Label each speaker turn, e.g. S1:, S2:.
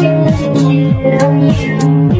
S1: you, you, you.